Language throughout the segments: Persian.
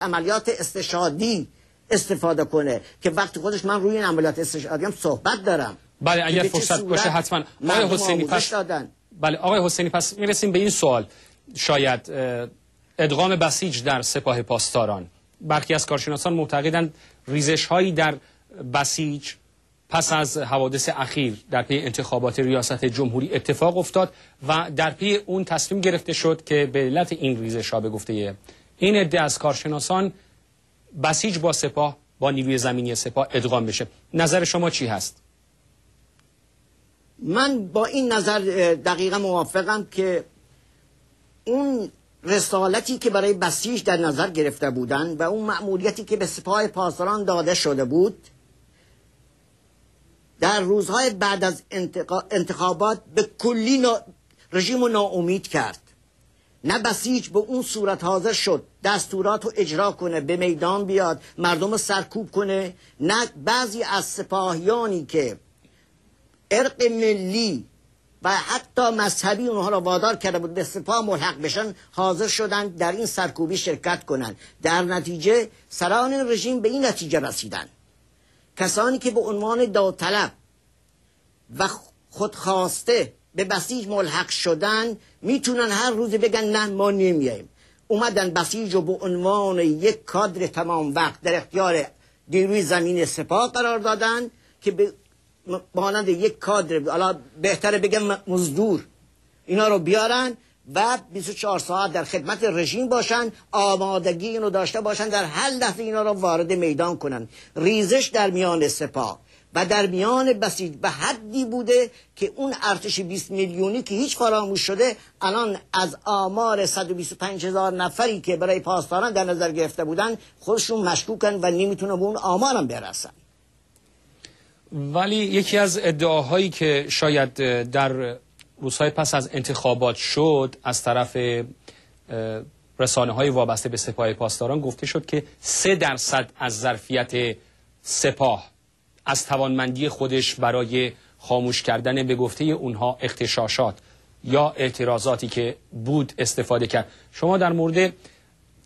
عملیات استشهادی استفاده کنه که وقتی خودش من روی این عملیات استشهادی هم صحبت دارم. بله اگر فرصت باشه حتما. آقای حسینی پس دادن. بله آقای حسینی پس می‌رسیم به این سوال. شاهد ادغام بسیج در سپاه پاسداران. برخی از کارشناسان معتقدند ریزش هایی در بسیج پس از حوادث اخیر در پی انتخابات ریاست جمهوری اتفاق افتاد و در پی اون تصمیم گرفته شد که به علت این ریزش ها به گفته این عده از کارشناسان بسیج با سپاه با نیروی زمینی سپاه ادغام بشه. نظر شما چی هست؟ من با این نظر دقیقا موافقم که اون رسالتی که برای بسیج در نظر گرفته بودن و اون مأموریتی که به سپاه پاسداران داده شده بود در روزهای بعد از انتخابات به کلی رژیم رو ناامید کرد. نه بسیج به اون صورت حاضر شد دستورات رو اجرا کنه به میدان بیاد مردم رو سرکوب کنه. نه بعضی از سپاهیانی که ارق ملی و حتی مذهبی اونها را وادار کرده بود به سپاه ملحق بشن حاضر شدن در این سرکوبی شرکت کنند در نتیجه سران رژیم به این نتیجه رسیدن. کسانی که به عنوان داوطلب و خودخواسته به بسیج ملحق شدن می‌تونن هر روز بگن نه ما نمیاییم اومدن بسیج رو به عنوان یک کادر تمام وقت در اختیار نیروی زمین سپاه قرار دادن که به مانند یک کادر حالا بهتره بگم مزدور اینا رو بیارن و 24 ساعت در خدمت رژیم باشن آمادگی اینو داشته باشن در هر لحظه اینا رو وارد میدان کنن. ریزش در میان سپاه. و در میان بسیج به حدی بوده که اون ارتش 20 میلیونی که هیچ فراموش شده الان از آمار 125 هزار نفری که برای پاسداران در نظر گرفته بودن خودشون مشکوکن و نمی‌تونه به اون آمارم برسن. ولی یکی از ادعاهایی که شاید در روزهای پس از انتخابات شد از طرف رسانه های وابسته به سپاه پاسداران گفته شد که سه درصد از ظرفیت سپاه از توانمندی خودش برای خاموش کردن به گفته اونها اختشاشات یا اعتراضاتی که بود استفاده کرد. شما در مورد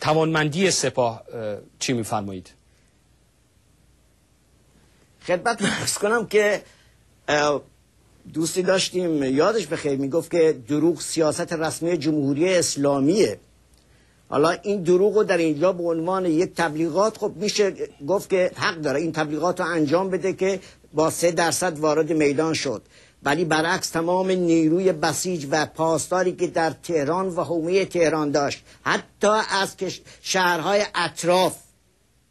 توانمندی سپاه چی میفرمایید؟ خدمت ارز کنم که دوستی داشتیم. یادش بخیر می‌گفت که دروغ سیاست رسمی جمهوری اسلامیه. حالا این دروغ رو در اینجا به عنوان یک تبلیغات خب میشه گفت که حق داره. این تبلیغات رو انجام بده که با سه درصد وارد میدان شد. ولی برعکس تمام نیروی بسیج و پاسداری که در تهران و حومه تهران داشت حتی از شهرهای اطراف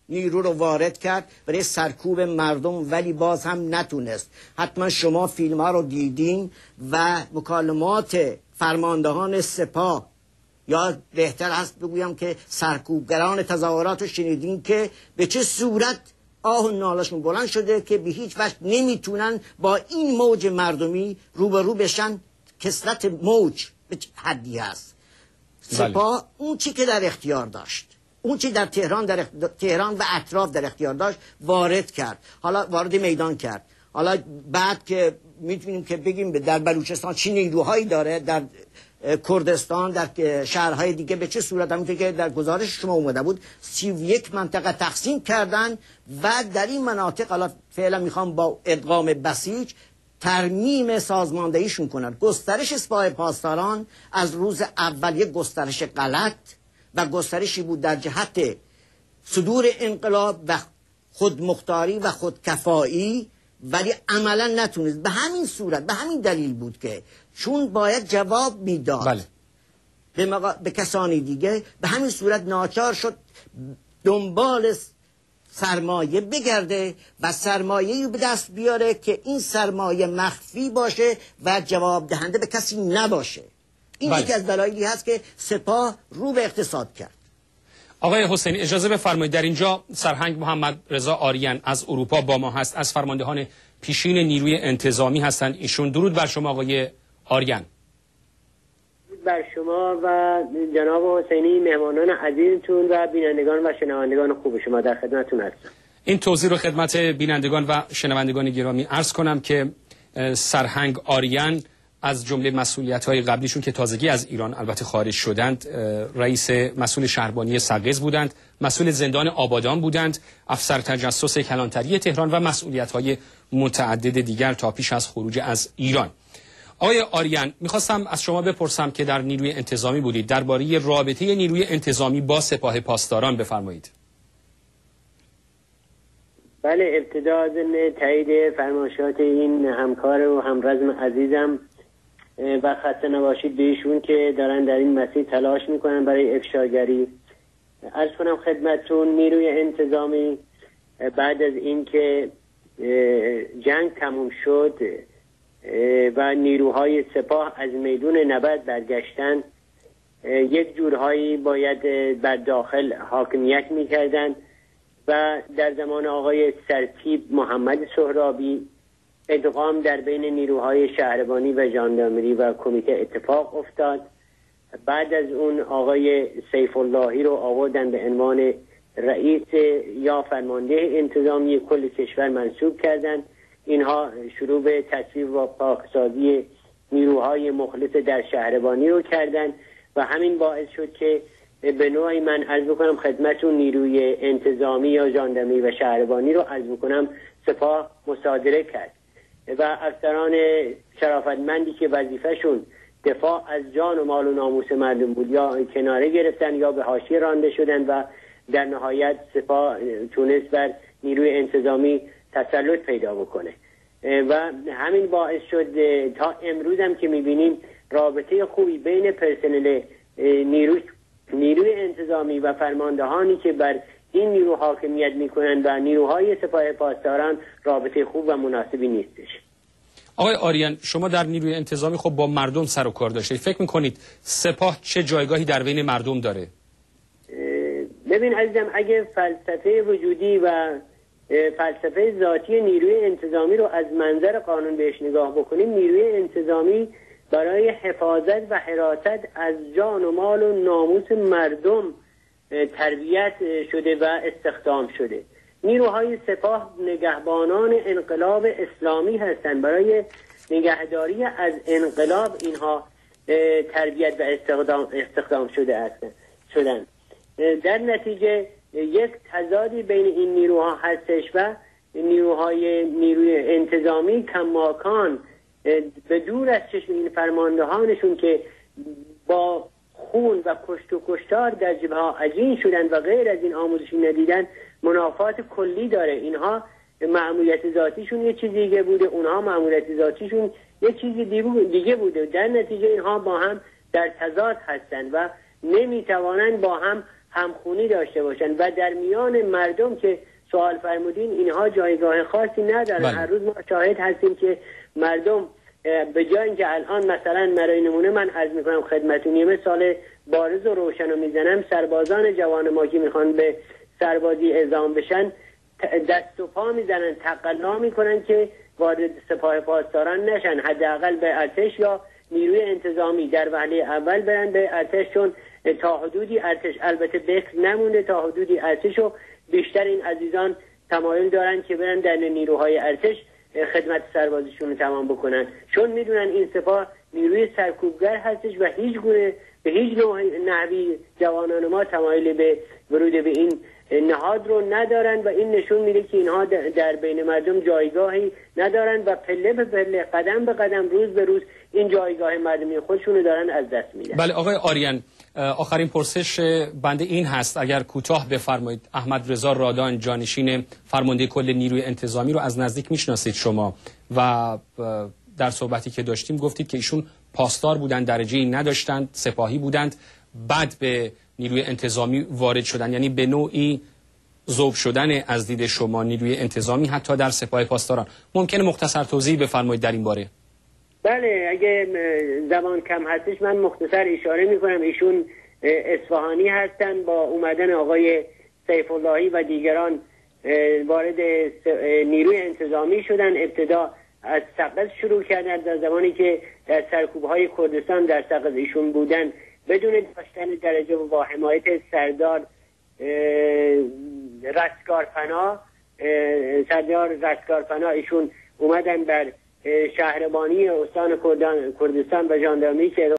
نیرو رو وارد کرد برای سرکوب مردم ولی باز هم نتونست. حتما شما فیلم ها رو دیدین و مکالمات فرماندهان سپاه یا بهتر هست بگویم که سرکوبگران تظاهرات رو شنیدین که به چه صورت آه و نالشون بلند شده که به هیچ وقت نمی‌تونن با این موج مردمی روبرو بشن؟ کسرت موج به حدی هست؟ بله. سپاه اون چی که در اختیار داشت اون چی در تهران در تهران و اطراف در اختیار داشت وارد کرد. حالا وارد میدان کرد. حالا بعد که می‌تونیم که بگیم در بلوچستان چی نیروهایی داره در کردستان در شهرهای دیگه به چه صورت؟ همونطور که در گزارش شما اومده بود سی و یک منطقه تقسیم کردن و در این مناطق حالا فعلا می‌خوام با ادغام بسیج ترمیم سازماندهیشون کنن. گسترش سپاه پاسداران از روز اول یک گسترش غلط و گسترشی بود در جهت صدور انقلاب و خودمختاری و خودکفایی ولی عملا نتونست. به همین صورت به همین دلیل بود که چون باید جواب می‌داد. بله. به, مقا... به کسانی دیگه. به همین صورت ناچار شد دنبال سرمایه بگرده و سرمایه به دست بیاره که این سرمایه مخفی باشه و جواب دهنده به کسی نباشه. این بله. یکی از دلایلی هست که سپاه رو به اقتصاد کرد. آقای حسینی اجازه بفرمایید در اینجا سرهنگ محمد رضا آریان از اروپا با ما هست. از فرماندهان پیشین نیروی انتظامی هستند. ایشون درود بر شما آقای آریان. بر شما و جناب حسینی مهمانان عزیزتون و بینندگان و شنوندگان خوب شما در خدمتتون هستم. این توضیح رو خدمت بینندگان و شنوندگان گرامی عرض کنم که سرهنگ آریان از جمله مسئولیت های قبلیشون که تازگی از ایران البته خارج شدند رئیس مسئول شهربانی سقز بودند مسئول زندان آبادان بودند افسر تجسس کلانتری تهران و مسئولیت های متعدد دیگر تا پیش از خروج از ایران. آقای آریان می‌خواستم از شما بپرسم که در نیروی انتظامی بودید. درباره رابطه نیروی انتظامی با سپاه پاسداران بفرمایید. بله ابتدا تایید فرماشات این همکار و همرزم عزیزم. و خسته نباشید بهشون که دارن در این مسیر تلاش می‌کنن برای افشاگری. از کنم خدمتون نیروی انتظامی بعد از اینکه جنگ تموم شد و نیروهای سپاه از میدون نبرد برگشتن. یک جورهایی باید بر داخل حاکمیت می‌کردند و در زمان آقای سرتیب محمد سهرابی ادغام در بین نیروهای شهربانی و ژاندارمری و کمیته اتفاق افتاد. بعد از اون آقای سیف اللهی رو آوردن به عنوان رئیس یا فرمانده انتظامی کل کشور منصوب کردند. اینها شروع به تصویب و پاکسازی نیروهای مخلص در شهربانی رو کردند و همین باعث شد که به نوعی من عرض بکنم خدمتون نیروی انتظامی یا ژاندارمری و شهربانی رو عرض بکنم سپاه مصادره کرد. و افسران شرافتمندی که وظیفهشون دفاع از جان و مال و ناموس مردم بود یا کناره گرفتن یا به حاشیه رانده شدن و در نهایت سپاه تونست بر نیروی انتظامی تسلط پیدا بکنه. و همین باعث شد تا امروز هم که می‌بینیم رابطه خوبی بین پرسنل نیروی نیروی انتظامی و فرماندهانی که بر این نیرو حاکمیت می‌کنن و نیروهای سپاه پاسداران رابطه خوب و مناسبی نیستش. آقای آریان شما در نیروی انتظامی خب با مردم سر و کار داشته فکر می‌کنید سپاه چه جایگاهی در بین مردم داره؟ ببین عزیزم اگه فلسفه وجودی و فلسفه ذاتی نیروی انتظامی رو از منظر قانون بهش نگاه بکنیم نیروی انتظامی برای حفاظت و حراست از جان و مال و ناموس مردم تربیت شده و استخدام شده. نیروهای سپاه نگهبانان انقلاب اسلامی هستند. برای نگهداری از انقلاب اینها تربیت و استخدام, استخدام شده هستند شدن. در نتیجه یک تضادی بین این نیروها هستش و نیروهای نیروی انتظامی کماکان به دور از چشم این فرماندهانشون که با خون و کشت و کشتار در جبه ها عجین شدن و غیر از این آموزشی ندیدن منافات کلی داره. اینها معمولیت ذاتیشون یه چیز دیگه بوده اونها معمولیت ذاتیشون یه چیز دیگه بوده. در نتیجه اینها با هم در تضاد هستند و نمی‌توانند با هم همخونی داشته باشند و در میان مردم که سوال فرمودین اینها جایگاه خاصی ندارن بله. هر روز ما شاهد هستیم که مردم به جای اینکه الان مثلا برای نمونه من عرض می‌کنم خدمتون یه مثال بارز و روشن رو می‌زنم. سربازان جوان ما که می‌خوان به سربازی اعزام بشن دست و پا می‌زنن تقلا می‌کنن که وارد سپاه پاسداران نشن. حداقل به ارتش یا نیروی انتظامی. در وهله اول برن به ارتش چون تا حدودی ارتش البته بکر نمونده تا حدودی ارتش و بیشتر این عزیزان تمایل دارن که برن در نیروهای ارتش خدمت سربازیشون رو تمام بکنن. چون می‌دونن این سپاه نیروی سرکوبگر هستش و هیچ گونه به هیچ نوع نحوی جوانان ما تمایل به ورود به این نهاد رو ندارن و این نشون میده که اینها در بین مردم جایگاهی ندارن و پله به پله قدم به قدم روز به روز این جایگاه مردمی خودشون رو دارن از دست میدن. بله آقای آریان آخرین پرسش بنده این هست. اگر کوتاه بفرمایید احمد رضا رادان جانشین فرمانده کل نیروی انتظامی رو از نزدیک می‌شناسید شما و در صحبتی که داشتیم گفتید که ایشون پاسدار بودند درجه ای نداشتند سپاهی بودند بعد به نیروی انتظامی وارد شدن. یعنی به نوعی ذوب شدن از دید شما نیروی انتظامی حتی در سپاه پاسداران. ممکنه مختصر توضیح بفرمایید در این باره. بله اگه زمان کم هستش من مختصر اشاره می‌کنم. ایشون اصفهانی هستن با اومدن آقای سیف اللهی و دیگران وارد نیروی انتظامی شدن. ابتدا از سقز شروع کردن در زمانی که در سرکوب های کردستان در سقز ایشون بودن. بدون داشتن درجه و با حمایت سردار رستگار پناه سردار رستگار پناه ایشون اومدن بر شهربانی استان کردستان و ژاندارمری که